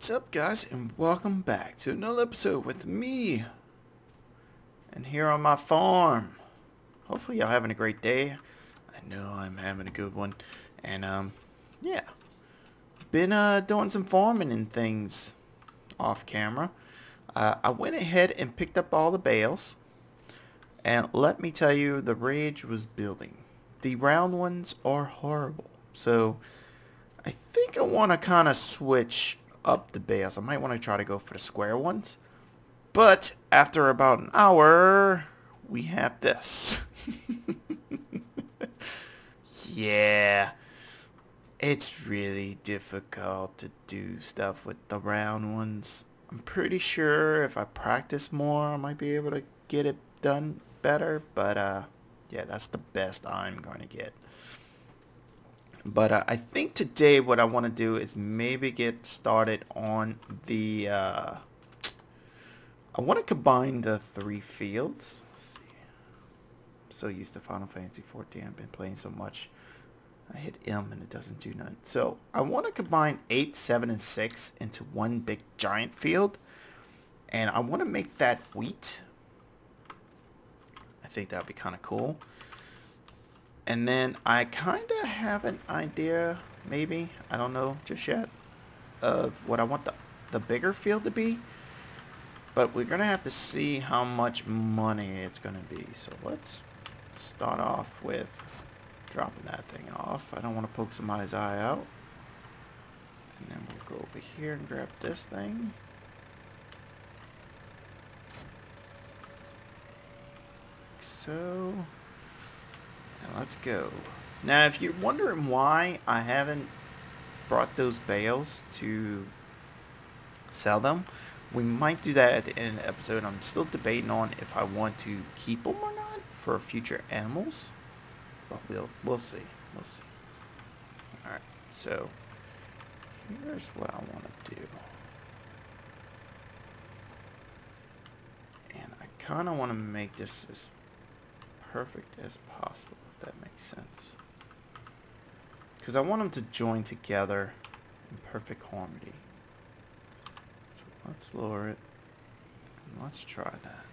What's up guys and welcome back to another episode with me and here on my farm. Hopefully y'all having a great day. I know I'm having a good one and um yeah been uh doing some farming and things off camera. Uh, I went ahead and picked up all the bales and let me tell you the rage was building. The round ones are horrible so I think I want to kind of switch up the bales. I might want to try to go for the square ones. But after about an hour, we have this. yeah. It's really difficult to do stuff with the round ones. I'm pretty sure if I practice more, I might be able to get it done better. But, uh, yeah, that's the best I'm going to get. But uh, I think today what I want to do is maybe get started on the... Uh, I want to combine the three fields. So used to Final Fantasy 14. I've been playing so much. I hit M and it doesn't do nothing. So I want to combine 8, 7, and 6 into one big giant field. And I want to make that wheat. I think that would be kind of cool. And then I kind of have an idea, maybe, I don't know just yet, of what I want the, the bigger field to be. But we're going to have to see how much money it's going to be. So let's start off with dropping that thing off. I don't want to poke somebody's eye out. And then we'll go over here and grab this thing. So... Now let's go. Now if you're wondering why I haven't brought those bales to sell them, we might do that at the end of the episode. I'm still debating on if I want to keep them or not for future animals. But we'll we'll see. We'll see. Alright, so here's what I want to do. And I kind of want to make this as perfect as possible that makes sense. Because I want them to join together in perfect harmony. So let's lower it. Let's try that.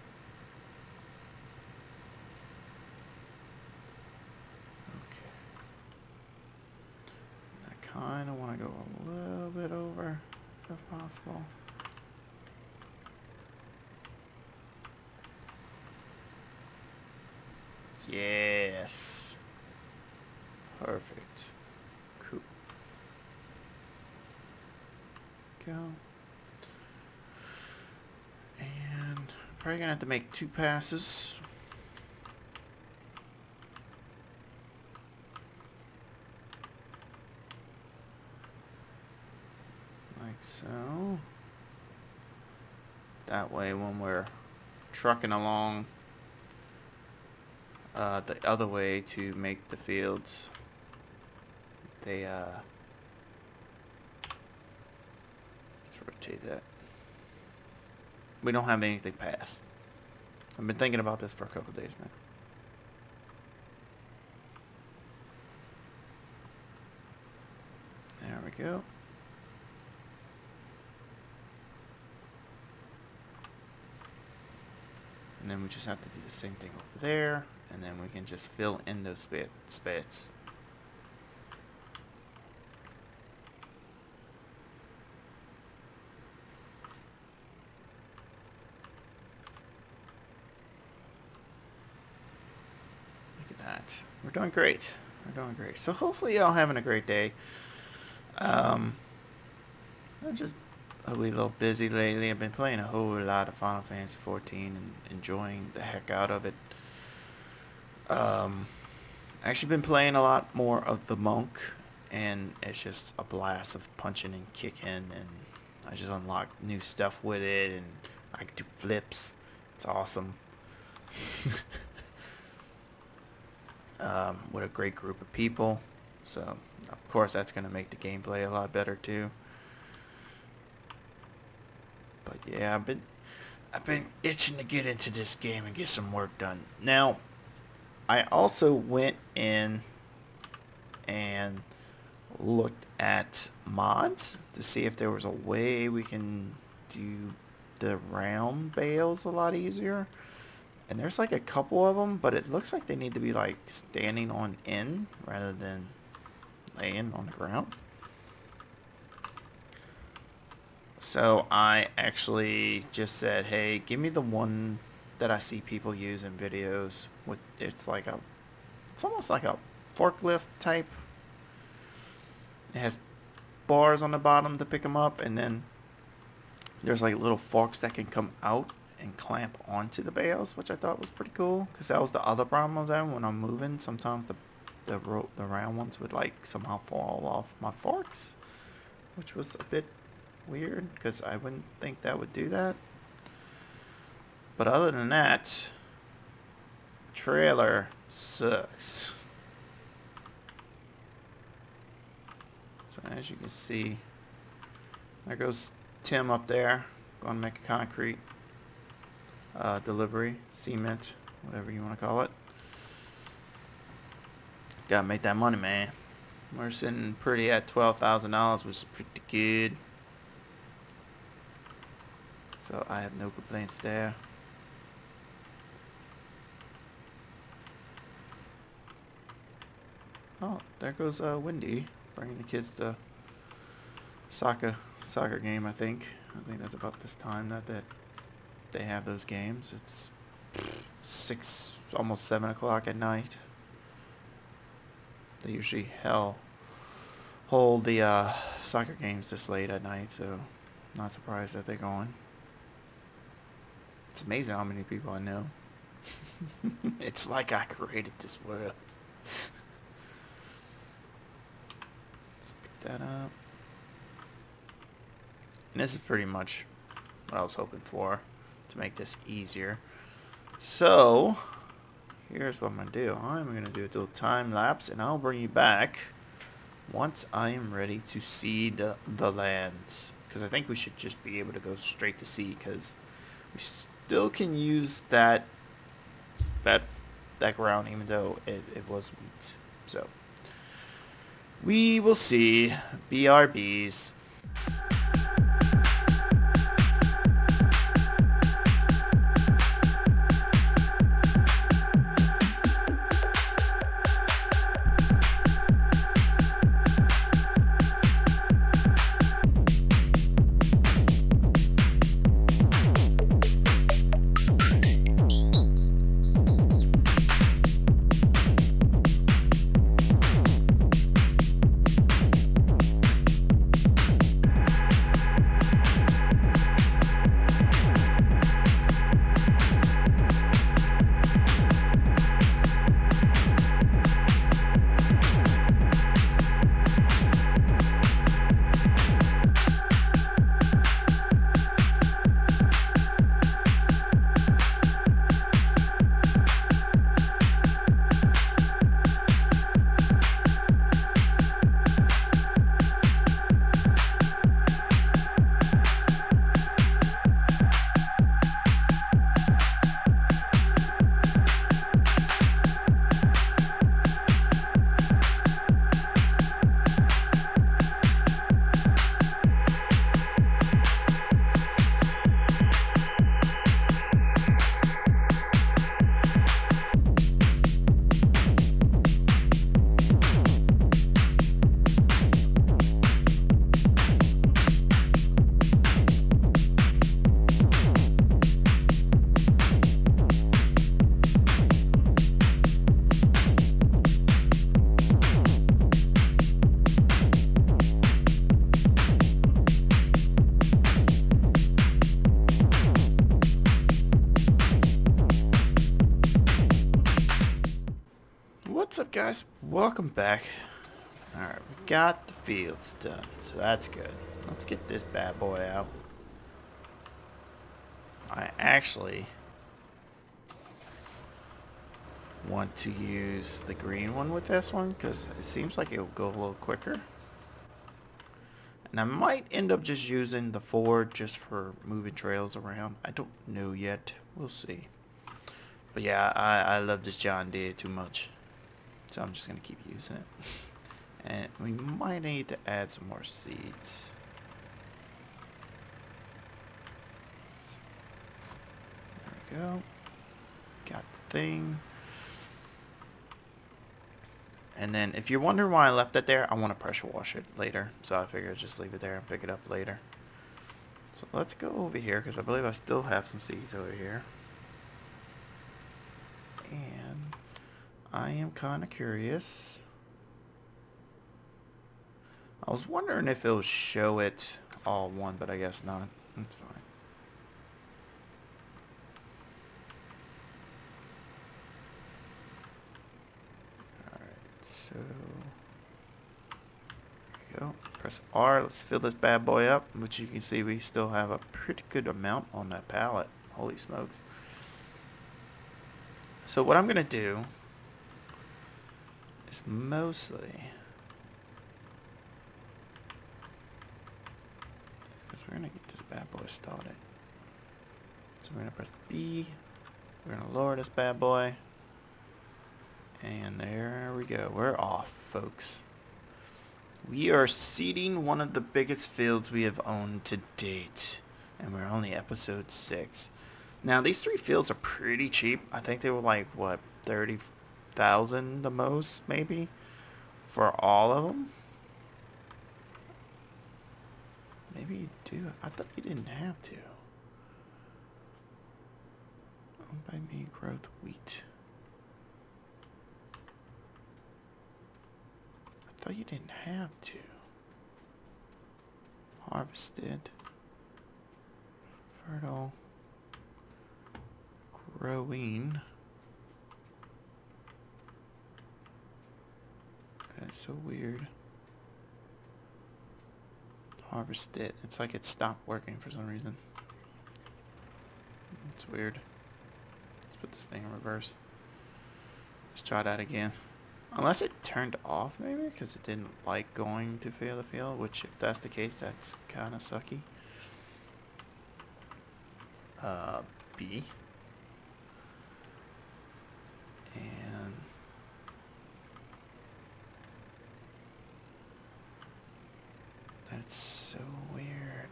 Okay. I kind of want to go a little bit over if possible. Yes. Perfect. Cool. Go. And probably gonna have to make two passes. Like so. That way when we're trucking along uh, the other way to make the fields. They, uh, let's rotate that. We don't have anything past. I've been thinking about this for a couple days now. There we go. And then we just have to do the same thing over there and then we can just fill in those spaces. Look at that. We're doing great. We're doing great. So hopefully y'all having a great day. Um, I'm just a wee little busy lately. I've been playing a whole lot of Final Fantasy 14 and enjoying the heck out of it. Um, actually been playing a lot more of the monk, and it's just a blast of punching and kicking, and I just unlock new stuff with it, and I do flips. It's awesome. um, what a great group of people. So, of course, that's going to make the gameplay a lot better, too. But yeah, I've been I've been itching to get into this game and get some work done. Now, I also went in and looked at mods to see if there was a way we can do the round bales a lot easier. And there's like a couple of them, but it looks like they need to be like standing on end rather than laying on the ground. So I actually just said, hey, give me the one that I see people use in videos. With It's like a, it's almost like a forklift type. It has bars on the bottom to pick them up and then there's like little forks that can come out and clamp onto the bales, which I thought was pretty cool. Because that was the other problem I was having when I'm moving. Sometimes the the the round ones would like somehow fall off my forks, which was a bit weird because I wouldn't think that would do that. But other than that, trailer sucks. So as you can see, there goes Tim up there, going to make a concrete uh, delivery, cement, whatever you want to call it. Gotta make that money, man. We're sitting pretty at $12,000, which is pretty good. So I have no complaints there. Oh, there goes uh, Wendy, bringing the kids to soccer soccer game. I think. I think that's about this time that that they have those games. It's six, almost seven o'clock at night. They usually hell hold the uh, soccer games this late at night, so not surprised that they're going. It's amazing how many people I know. it's like I created this world. Let's pick that up. And this is pretty much what I was hoping for to make this easier. So, here's what I'm going to do. I'm going to do a little time lapse and I'll bring you back once I am ready to see the, the lands. Because I think we should just be able to go straight to sea because we still can use that that that ground even though it, it was wheat. So, we will see. BRBs. Fields done, so that's good. Let's get this bad boy out. I actually want to use the green one with this one because it seems like it'll go a little quicker. And I might end up just using the Ford just for moving trails around. I don't know yet. We'll see. But yeah, I, I love this John Deere too much. So I'm just going to keep using it. And we might need to add some more seeds. There we go. Got the thing. And then if you're wondering why I left it there, I want to pressure wash it later. So I figured I'd just leave it there and pick it up later. So let's go over here because I believe I still have some seeds over here. And I am kind of curious. I was wondering if it'll show it all one, but I guess not. That's fine. Alright, so, go. Press R. Let's fill this bad boy up, which you can see we still have a pretty good amount on that pallet. Holy smokes. So what I'm going to do is mostly... we're to get this bad boy started. So we're to press B. We're to lower this bad boy. And there we go. We're off, folks. We are seeding one of the biggest fields we have owned to date. And we're only episode 6. Now, these three fields are pretty cheap. I think they were like, what, 30,000 the most, maybe? For all of them? Maybe you do. I thought you didn't have to. Owned by me, growth wheat. I thought you didn't have to. Harvested. Fertile. Growing. That's so weird. Harvested. It's like it stopped working for some reason. It's weird. Let's put this thing in reverse. Let's try that again. Unless it turned off, maybe, because it didn't like going to field to field, which if that's the case, that's kind of sucky. Uh, B. And... That's so weird.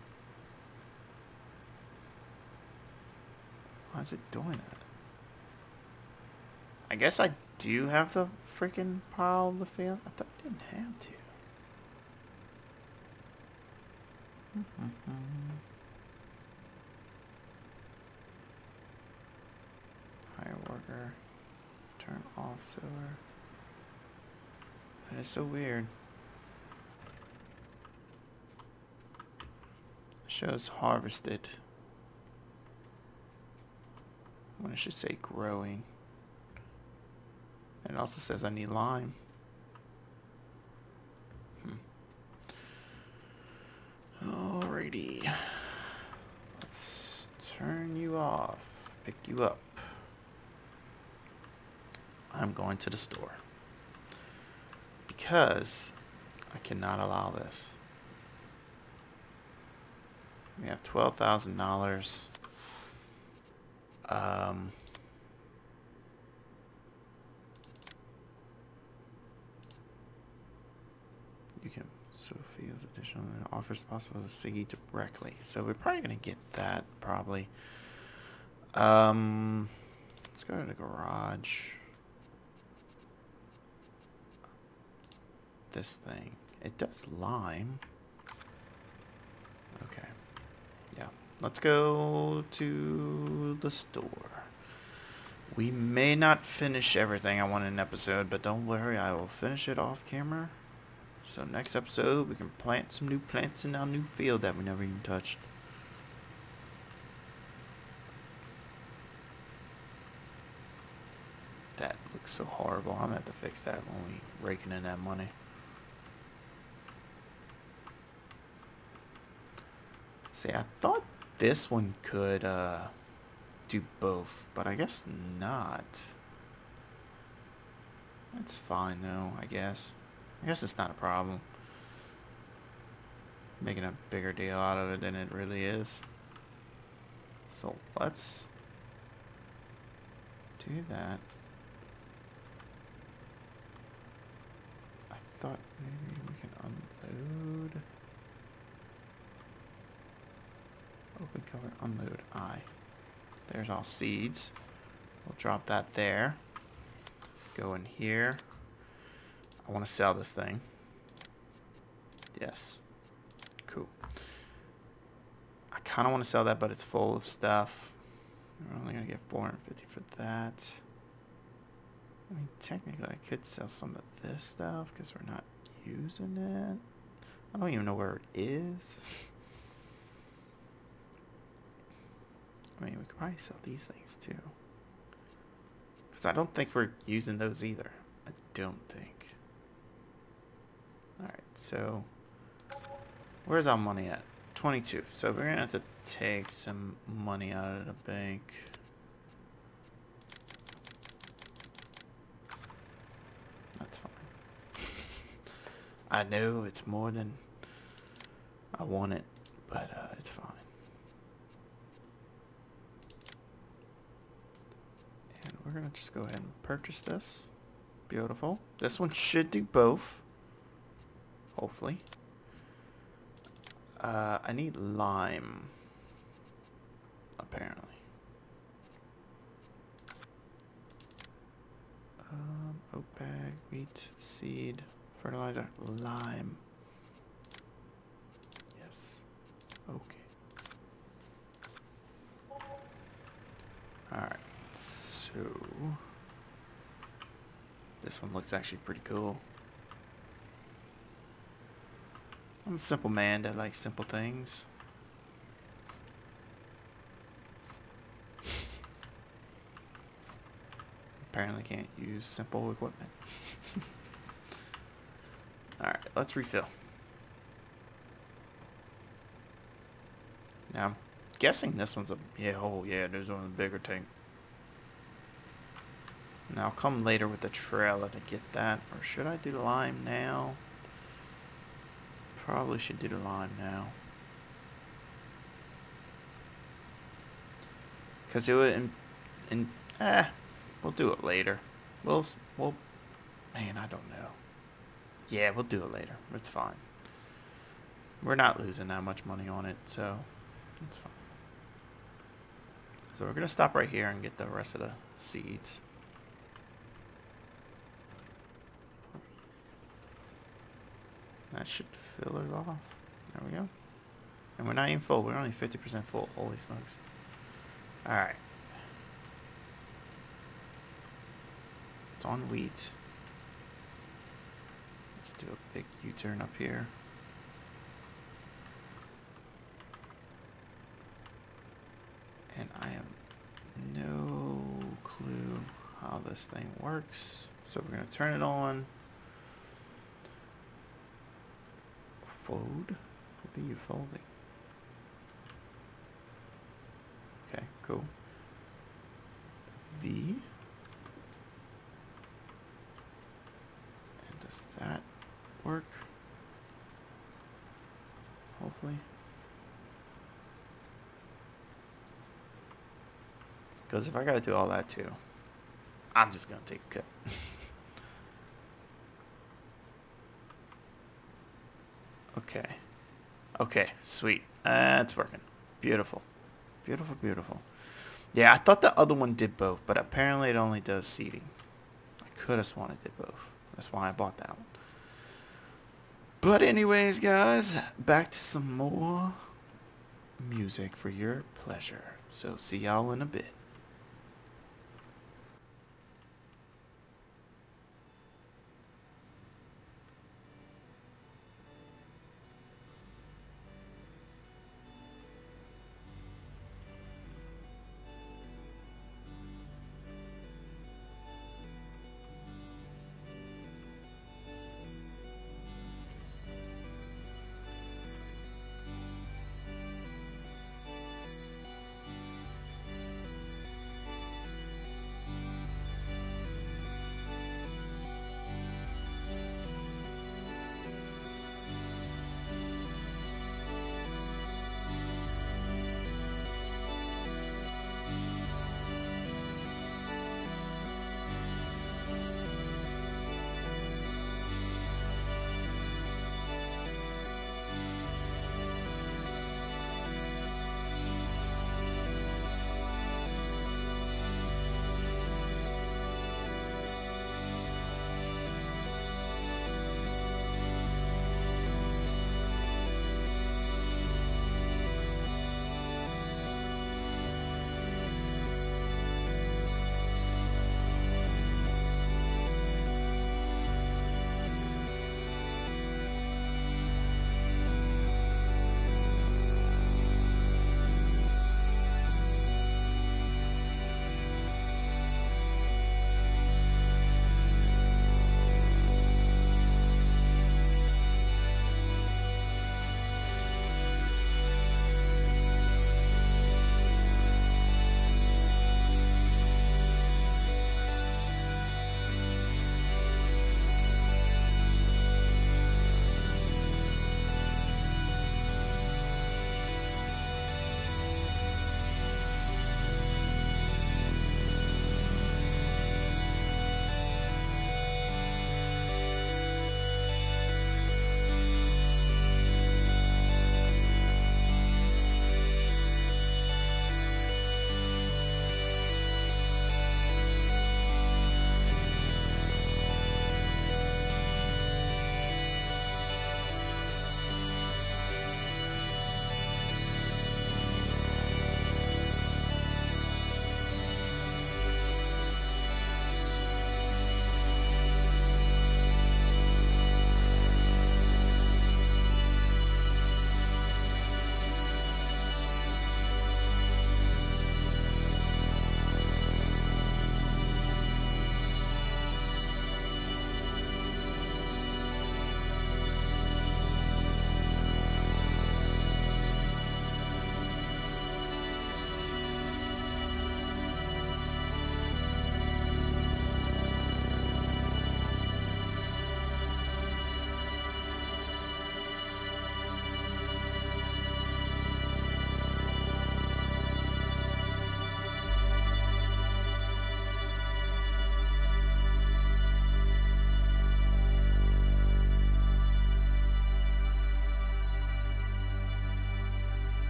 Why is it doing that? I guess I do have the freaking pile the field? I thought I didn't have to. Mm-hmm. Hire worker. Turn off sewer. That is so weird. Shows harvested. When it should say growing. It also says I need lime. Hmm. Alrighty. Let's turn you off. Pick you up. I'm going to the store. Because I cannot allow this. We have $12,000. Um... you can Sophia's additional offers possible to Siggy directly. So we're probably gonna get that probably. Um, let's go to the garage. This thing. It does lime. Okay. Yeah. Let's go to the store. We may not finish everything I want in an episode, but don't worry, I will finish it off camera. So next episode, we can plant some new plants in our new field that we never even touched. That looks so horrible. I'm going to have to fix that when we raking in that money. See, I thought this one could uh, do both, but I guess not. That's fine though, I guess. I guess it's not a problem. Making a bigger deal out of it than it really is. So let's do that. I thought maybe we can unload. Open cover, unload I. There's all seeds. We'll drop that there. Go in here. I want to sell this thing. Yes. Cool. I kind of want to sell that, but it's full of stuff. We're only going to get 450 for that. I mean, technically, I could sell some of this stuff because we're not using it. I don't even know where it is. I mean, we could probably sell these things too. Because I don't think we're using those either. I don't think. Alright, so... Where's our money at? 22. So we're going to have to take some money out of the bank. That's fine. I know it's more than I want it, but uh, it's fine. And we're going to just go ahead and purchase this. Beautiful. This one should do both. Hopefully. Uh, I need lime. Apparently. Um, oat bag, wheat, seed, fertilizer, lime. Yes. Okay. Alright, This one looks actually pretty cool. I'm a simple man that likes simple things. Apparently can't use simple equipment. Alright, let's refill. Now, I'm guessing this one's a... Yeah, oh yeah, there's one a bigger tank. Now, I'll come later with the trailer to get that. Or should I do lime now? Probably should do the lime now. Because it would... And, in, eh, we'll do it later. We'll... We'll... Man, I don't know. Yeah, we'll do it later. It's fine. We're not losing that much money on it, so... It's fine. So we're going to stop right here and get the rest of the seeds. That should fill it off. There we go. And we're not even full. We're only 50% full. Holy smokes. Alright. It's on wheat. Let's do a big U-turn up here. And I have no clue how this thing works. So we're going to turn it on. Fold? What are you folding? Okay, cool. V. And does that work? Hopefully. Because if I gotta do all that too, I'm just gonna take a cut. Okay. Okay, sweet. It's working. Beautiful. Beautiful, beautiful. Yeah, I thought the other one did both, but apparently it only does seeding. I could have sworn it did both. That's why I bought that one. But anyways, guys, back to some more music for your pleasure. So see y'all in a bit.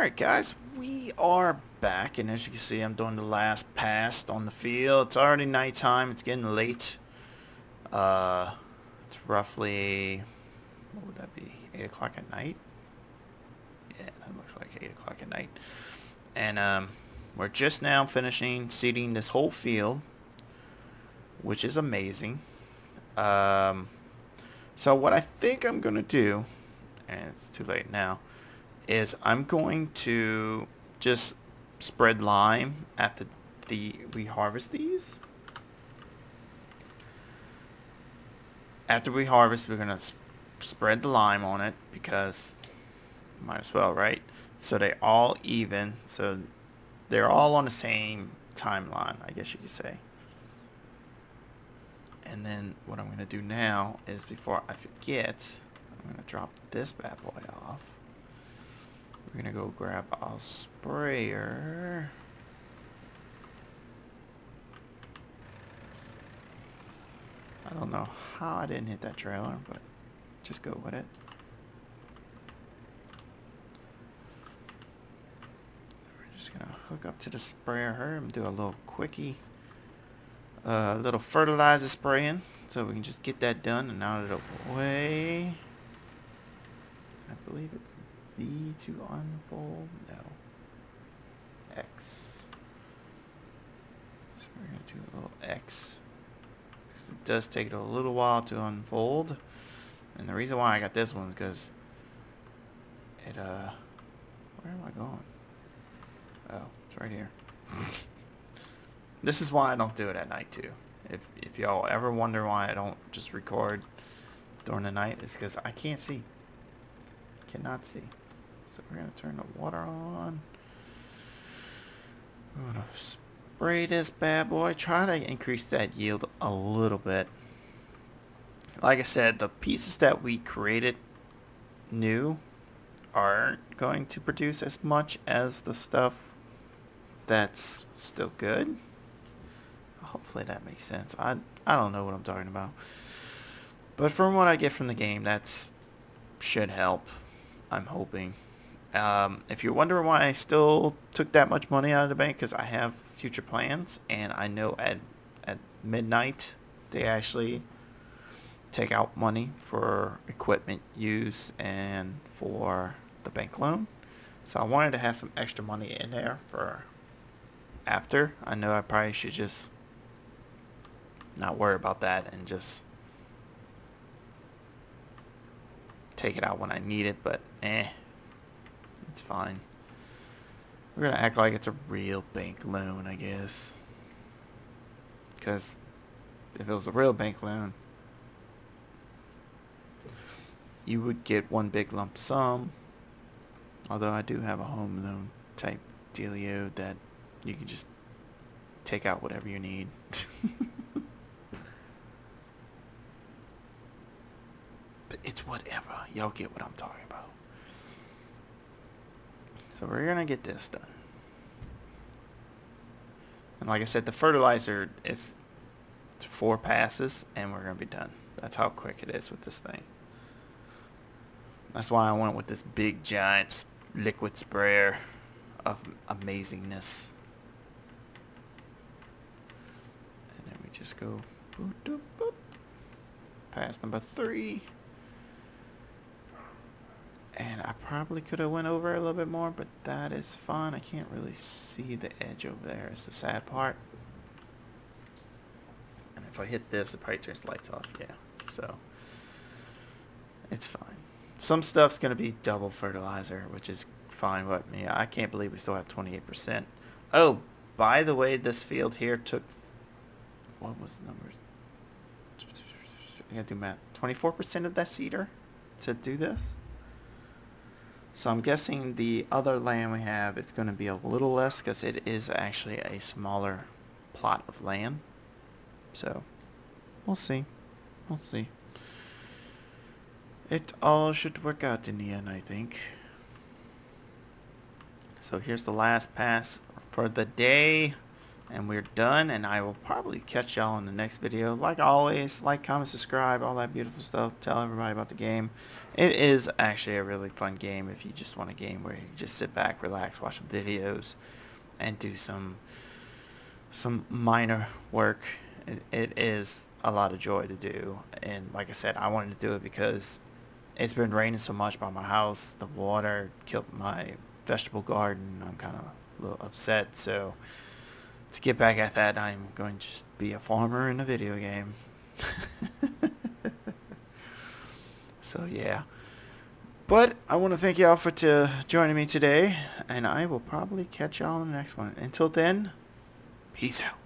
Alright guys, we are back and as you can see I'm doing the last pass on the field. It's already nighttime, it's getting late. Uh, it's roughly, what would that be, 8 o'clock at night? Yeah, that looks like 8 o'clock at night. And um, we're just now finishing seeding this whole field, which is amazing. Um, so what I think I'm going to do, and it's too late now, is I'm going to just spread lime after the we harvest these. After we harvest, we're going to sp spread the lime on it because might as well, right? So they all even, so they're all on the same timeline, I guess you could say. And then what I'm going to do now is before I forget, I'm going to drop this bad boy off. We're gonna go grab a sprayer. I don't know how I didn't hit that trailer, but just go with it. We're just gonna hook up to the sprayer here and do a little quickie, a uh, little fertilizer spraying, so we can just get that done and out of the way. I believe it's To unfold? No. X. So we're going to do a little X. Because it does take a little while to unfold. And the reason why I got this one is because it, uh, where am I going? Oh, it's right here. this is why I don't do it at night too. If, if y'all ever wonder why I don't just record during the night, it's because I can't see. Cannot see. So we're going to turn the water on. We're going to spray this bad boy. Try to increase that yield a little bit. Like I said, the pieces that we created new aren't going to produce as much as the stuff that's still good. Hopefully that makes sense. I, I don't know what I'm talking about. But from what I get from the game, that's should help. I'm hoping. Um, if you're wondering why I still took that much money out of the bank, because I have future plans, and I know at at midnight they actually take out money for equipment use and for the bank loan. So I wanted to have some extra money in there for after. I know I probably should just not worry about that and just take it out when I need it, but eh. It's fine. We're going to act like it's a real bank loan, I guess. Because if it was a real bank loan, you would get one big lump sum. Although I do have a home loan type dealio that you can just take out whatever you need. but it's whatever. Y'all get what I'm talking about. So we're going to get this done. And like I said, the fertilizer, it's four passes and we're going to be done. That's how quick it is with this thing. That's why I went with this big giant liquid sprayer of amazingness. And then we just go boop, boop, boop. pass number three. And I probably could have went over a little bit more, but that is fine. I can't really see the edge over there. It's the sad part. And if I hit this, it probably turns the lights off. Yeah, so it's fine. Some stuff's going to be double fertilizer, which is fine with me. I can't believe we still have 28%. Oh, by the way, this field here took... What was the numbers? I gotta do math. 24% of that seeder to do this? So I'm guessing the other land we have is going to be a little less because it is actually a smaller plot of land. So we'll see. We'll see. It all should work out in the end, I think. So here's the last pass for the day. And we're done, and I will probably catch y'all in the next video. Like always, like, comment, subscribe, all that beautiful stuff. Tell everybody about the game. It is actually a really fun game if you just want a game where you just sit back, relax, watch some videos, and do some some minor work. It, it is a lot of joy to do. And like I said, I wanted to do it because it's been raining so much by my house. The water killed my vegetable garden. I'm kind of a little upset. So to get back at that, I'm going to just be a farmer in a video game. so yeah. But I want to thank y'all for to joining me today, and I will probably catch y'all in the next one. Until then, peace out.